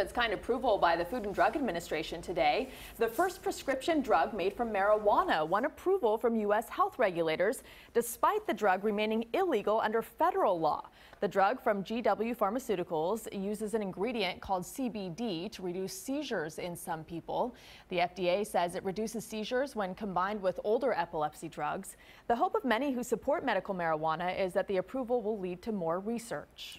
its kind approval by the Food and Drug Administration today. The first prescription drug made from marijuana won approval from U.S. health regulators, despite the drug remaining illegal under federal law. The drug from GW Pharmaceuticals uses an ingredient called CBD to reduce seizures in some people. The FDA says it reduces seizures when combined with older epilepsy drugs. The hope of many who support medical marijuana is that the approval will lead to more research.